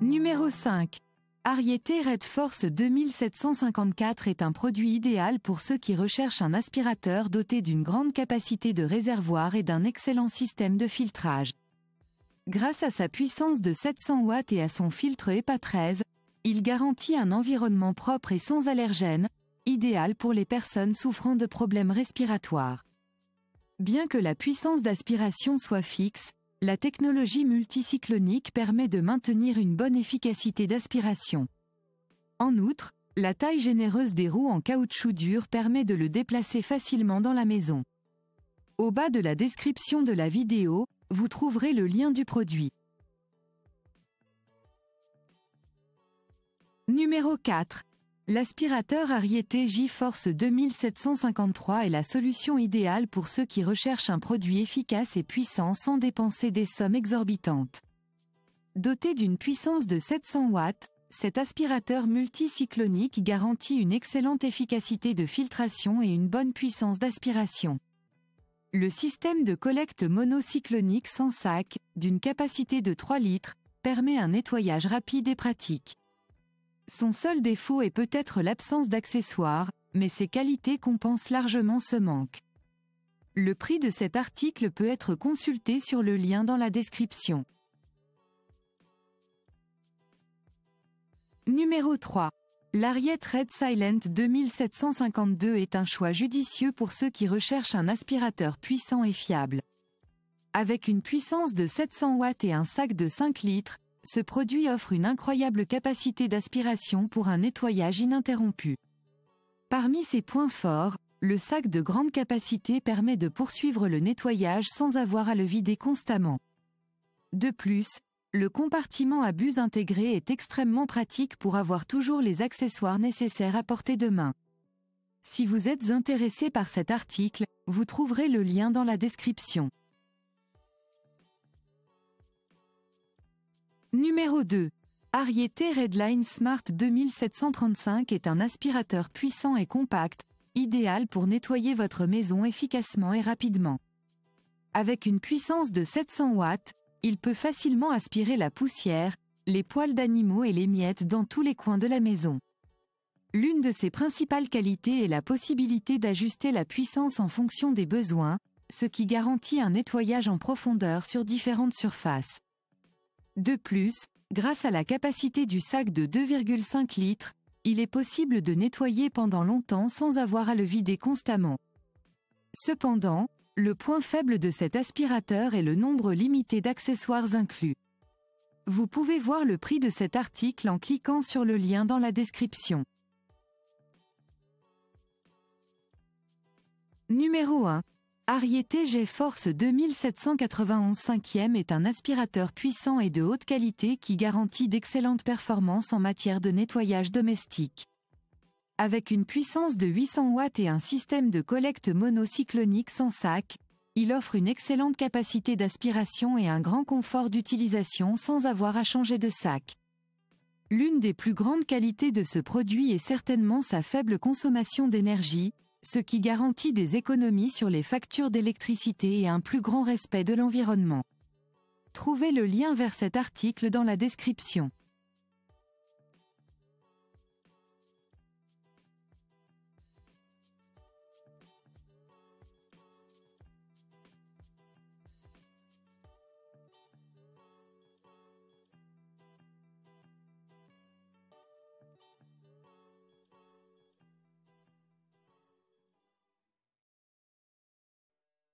Numéro 5. Ariete Red Force 2754 est un produit idéal pour ceux qui recherchent un aspirateur doté d'une grande capacité de réservoir et d'un excellent système de filtrage. Grâce à sa puissance de 700 watts et à son filtre EPA 13, il garantit un environnement propre et sans allergènes, idéal pour les personnes souffrant de problèmes respiratoires. Bien que la puissance d'aspiration soit fixe, la technologie multicyclonique permet de maintenir une bonne efficacité d'aspiration. En outre, la taille généreuse des roues en caoutchouc dur permet de le déplacer facilement dans la maison. Au bas de la description de la vidéo, vous trouverez le lien du produit. Numéro 4. L'aspirateur Ariete J-Force 2753 est la solution idéale pour ceux qui recherchent un produit efficace et puissant sans dépenser des sommes exorbitantes. Doté d'une puissance de 700 watts, cet aspirateur multicyclonique garantit une excellente efficacité de filtration et une bonne puissance d'aspiration. Le système de collecte monocyclonique sans sac, d'une capacité de 3 litres, permet un nettoyage rapide et pratique. Son seul défaut est peut-être l'absence d'accessoires, mais ses qualités compensent largement ce manque. Le prix de cet article peut être consulté sur le lien dans la description. Numéro 3. L'Ariette Red Silent 2752 est un choix judicieux pour ceux qui recherchent un aspirateur puissant et fiable. Avec une puissance de 700 watts et un sac de 5 litres, ce produit offre une incroyable capacité d'aspiration pour un nettoyage ininterrompu. Parmi ses points forts, le sac de grande capacité permet de poursuivre le nettoyage sans avoir à le vider constamment. De plus, le compartiment à buse intégré est extrêmement pratique pour avoir toujours les accessoires nécessaires à portée de main. Si vous êtes intéressé par cet article, vous trouverez le lien dans la description. Numéro 2. Ariete Redline Smart 2735 est un aspirateur puissant et compact, idéal pour nettoyer votre maison efficacement et rapidement. Avec une puissance de 700 watts, il peut facilement aspirer la poussière, les poils d'animaux et les miettes dans tous les coins de la maison. L'une de ses principales qualités est la possibilité d'ajuster la puissance en fonction des besoins, ce qui garantit un nettoyage en profondeur sur différentes surfaces. De plus, grâce à la capacité du sac de 2,5 litres, il est possible de nettoyer pendant longtemps sans avoir à le vider constamment. Cependant, le point faible de cet aspirateur est le nombre limité d'accessoires inclus. Vous pouvez voir le prix de cet article en cliquant sur le lien dans la description. Numéro 1. Ariete G-Force 2791 5e est un aspirateur puissant et de haute qualité qui garantit d'excellentes performances en matière de nettoyage domestique. Avec une puissance de 800 watts et un système de collecte monocyclonique sans sac, il offre une excellente capacité d'aspiration et un grand confort d'utilisation sans avoir à changer de sac. L'une des plus grandes qualités de ce produit est certainement sa faible consommation d'énergie, ce qui garantit des économies sur les factures d'électricité et un plus grand respect de l'environnement. Trouvez le lien vers cet article dans la description.